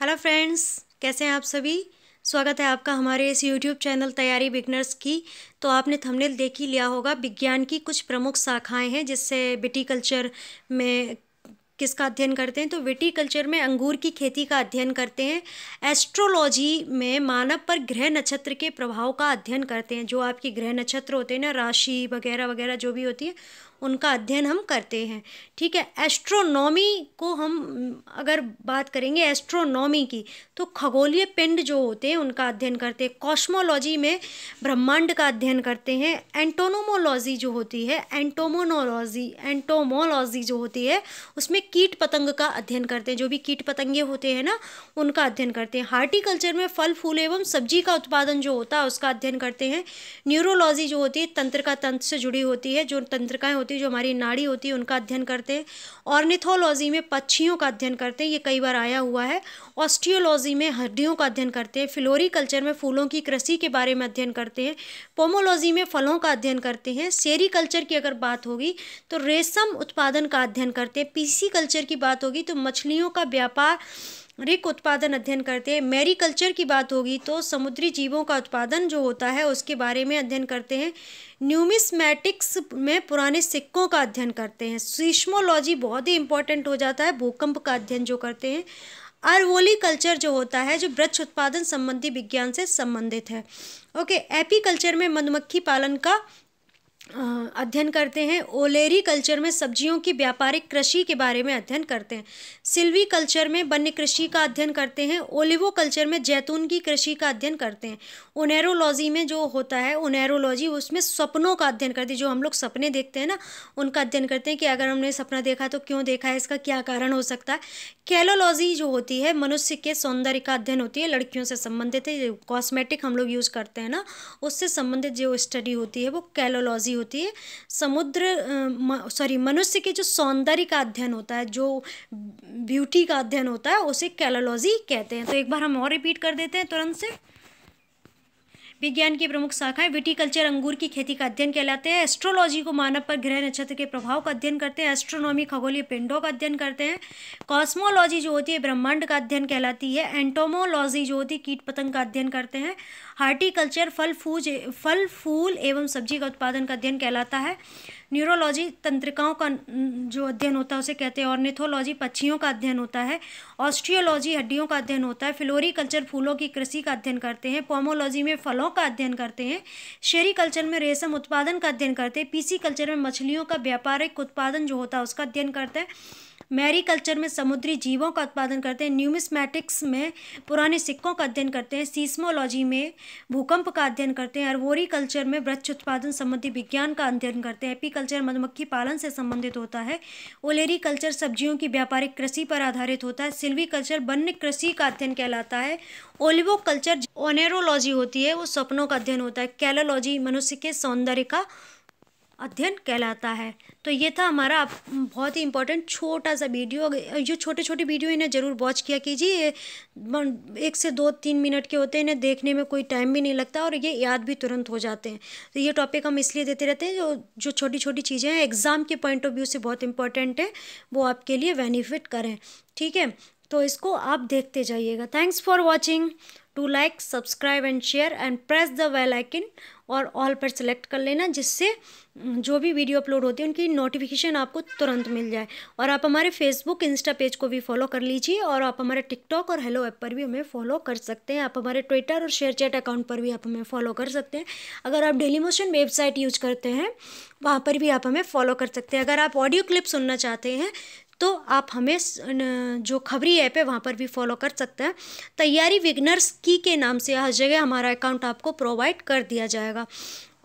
Hello friends, कैसे हैं आप सभी? स्वागत है आपका हमारे इस यूट्यूब चैनल तैयारी बिगनर्स की। तो आपने थंबनेल देख ही लिया होगा, विज्ञान की कुछ प्रमुख शाखाएँ हैं, जिससे विटीकल्चर में किसका अध्ययन करते हैं? तो विटीकल्चर में अंगूर की खेती का अध्ययन करते हैं। एस्ट्रोलॉजी में मानव पर ग्रह नक्षत्र के प्रभाव का अध्ययन करते हैं। जो आपकी ग्रह नक्षत्र होते हैं ना, राशि वगैरह वगैरह जो भी होती है उनका अध्ययन हम करते हैं। ठीक है? एस्ट्रोनॉमी को हम, अगर बात करेंगे एस्ट्रोनॉमी की तो खगोलीय पिंड जो होते हैं, उनका अध्ययन करते हैं। कॉस्मोलॉजी में ब्रह्मांड का अध्ययन करते हैं। एंटोनोमोलॉजी जो होती है एंटोमोनोलॉजी एंटोमोलॉजी जो होती है, उसमें कीट पतंग का अध्ययन करते हैं। जो भी कीट पतंगे होते हैं ना, उनका अध्ययन करते हैं। हार्टिकल्चर में फल, फूल एवं सब्ज़ी का उत्पादन जो होता है, उसका अध्ययन करते हैं। न्यूरोलॉजी जो होती है, तंत्र का तंत्र से जुड़ी होती है, जो तंत्रिकाएँ होती है जो हमारी नाड़ी होती है उनका अध्ययन करते हैं। ऑर्निथोलॉजी में पक्षियों का अध्ययन करते हैं, ये कई बार आया हुआ है। ऑस्टियोलॉजी में हड्डियों का अध्ययन करते हैं। फ्लोरी कल्चर में फूलों की कृषि के बारे में अध्ययन करते हैं। पोमोलॉजी में फलों का अध्ययन करते हैं। सेरी कल्चर की अगर बात होगी तो रेशम उत्पादन का अध्ययन करते हैं। पीसी कल्चर की बात होगी तो मछलियों का व्यापार रिक उत्पादन अध्ययन करते हैं। मेरीकल्चर की बात होगी तो समुद्री जीवों का उत्पादन जो होता है, उसके बारे में अध्ययन करते हैं। न्यूमिसमैटिक्स में पुराने सिक्कों का अध्ययन करते हैं। सीस्मोलॉजी बहुत ही इंपॉर्टेंट हो जाता है, भूकंप का अध्ययन जो करते हैं। आर्वोली कल्चर जो होता है, जो वृक्ष उत्पादन संबंधी विज्ञान से संबंधित है। ओके एपी कल्चर में मधुमक्खी पालन का अध्ययन करते हैं। ओलेरी कल्चर में सब्जियों की व्यापारिक कृषि के बारे में अध्ययन करते हैं। सिल्वी कल्चर में वन्य कृषि का अध्ययन करते हैं। ओलिवो कल्चर में जैतून की कृषि का अध्ययन करते हैं। ओनेरोलॉजी में जो होता है, ओनेरोलॉजी उसमें सपनों का अध्ययन करते हैं। जो हम लोग सपने देखते हैं ना, उनका अध्ययन करते हैं कि अगर हमने सपना देखा तो क्यों देखा है, इसका क्या कारण हो सकता है। कैलोलॉजी जो होती है, मनुष्य के सौंदर्य का अध्ययन होती है। लड़कियों से संबंधित है कॉस्मेटिक हम लोग यूज़ करते हैं ना, उससे संबंधित जो स्टडी होती है वो कैलोलॉजी होती है। समुद्र सॉरी मनुष्य के जो सौंदर्य का अध्ययन होता है, जो ब्यूटी का अध्ययन होता है, उसे कैलोलॉजी कहते हैं। तो एक बार हम और रिपीट कर देते हैं तुरंत से। विज्ञान की प्रमुख शाखाएँ विटीकल्चर, अंगूर की खेती का अध्ययन कहलाते हैं। एस्ट्रोलॉजी को मानव पर ग्रह नक्षत्र के प्रभाव का अध्ययन करते हैं। एस्ट्रोनॉमी खगोलीय पिंडों का अध्ययन करते हैं। कॉस्मोलॉजी जो होती है, ब्रह्मांड का अध्ययन कहलाती है। एंटोमोलॉजी जो होती है, कीट पतंग का अध्ययन करते हैं। हार्टिकल्चर, फल, फूज, फल, फूल एवं सब्ज़ी का उत्पादन का अध्ययन कहलाता है। न्यूरोलॉजी तंत्रिकाओं का जो अध्ययन होता है, उसे कहते हैं ऑर्निथोलॉजी, पक्षियों का अध्ययन होता है। ऑस्ट्रियोलॉजी, हड्डियों का अध्ययन होता है। फ्लोरी कल्चर फूलों की कृषि का अध्ययन करते हैं। पोमोलॉजी में फलों का अध्ययन करते हैं। शेरी कल्चर में रेशम उत्पादन का अध्ययन करते हैं। पीसी कल्चर में मछलियों का व्यापारिक उत्पादन जो होता है, उसका अध्ययन करते हैं। मैरीकल्चर में समुद्री जीवों का उत्पादन करते हैं। न्यूमिसमैटिक्स में पुराने सिक्कों का अध्ययन करते हैं। सीस्मोलॉजी में भूकंप का अध्ययन करते हैं। अर्वोरी कल्चर में वृक्ष उत्पादन संबंधी विज्ञान का अध्ययन करते हैं। एपीकल्चर मधुमक्खी पालन से संबंधित होता है। ओलेरी कल्चर सब्जियों की व्यापारिक कृषि पर आधारित होता है। सिल्वी कल्चर वन्य कृषि का अध्ययन कहलाता है। ओलिवो कल्चर ओनेरोलॉजी होती है, वो सपनों का अध्ययन होता है। कैलोलॉजी मनुष्य के सौंदर्य का अध्ययन कहलाता है। तो ये था हमारा बहुत ही इंपॉर्टेंट छोटा सा वीडियो जो छोटे छोटे वीडियो इन्हें ज़रूर वॉच किया कीजिए। एक से दो, तीन मिनट के होते हैं, इन्हें देखने में कोई टाइम भी नहीं लगता और ये याद भी तुरंत हो जाते हैं। तो ये टॉपिक हम इसलिए देते रहते हैं, जो जो छोटी छोटी चीज़ें हैं एग्ज़ाम के पॉइंट ऑफ़ व्यू से बहुत इंपॉर्टेंट है, वो आपके लिए बेनिफिट करें। ठीक है? तो इसको आप देखते जाइएगा। Thanks for watching to like subscribe and share and press the bell icon और ऑल पर सेलेक्ट कर लेना जिससे जो भी वीडियो अपलोड होती है, उनकी नोटिफिकेशन आपको तुरंत मिल जाए। और आप हमारे फेसबुक इंस्टा पेज को भी फॉलो कर लीजिए और आप हमारे टिकटॉक और हेलो ऐप पर भी हमें फॉलो कर सकते हैं। आप हमारे ट्विटर और शेयर चैट अकाउंट पर भी आप हमें फॉलो कर सकते हैं। अगर आप डेली मोशन वेबसाइट यूज़ करते हैं, वहाँ पर भी आप हमें फॉलो कर सकते हैं। अगर आप ऑडियो क्लिप सुनना चाहते हैं तो आप हमें जो खबरी ऐप है, वहाँ पर भी फॉलो कर सकते हैं। तैयारी विगनर्स की के नाम से हर जगह हमारा अकाउंट आपको प्रोवाइड कर दिया जाएगा।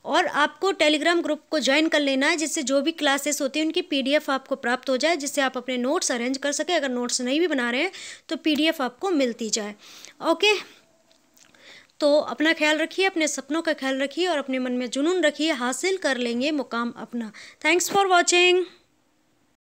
और आपको टेलीग्राम ग्रुप को ज्वाइन कर लेना है, जिससे जो भी क्लासेस होती हैं, उनकी पीडीएफ आपको प्राप्त हो जाए, जिससे आप अपने नोट्स अरेंज कर सकें। अगर नोट्स नहीं भी बना रहे हैं तो पीडीएफ आपको मिलती जाए। ओके तो अपना ख्याल रखिए, अपने सपनों का ख्याल रखिए और अपने मन में जुनून रखिए, हासिल कर लेंगे मुकाम अपना। Thanks for watching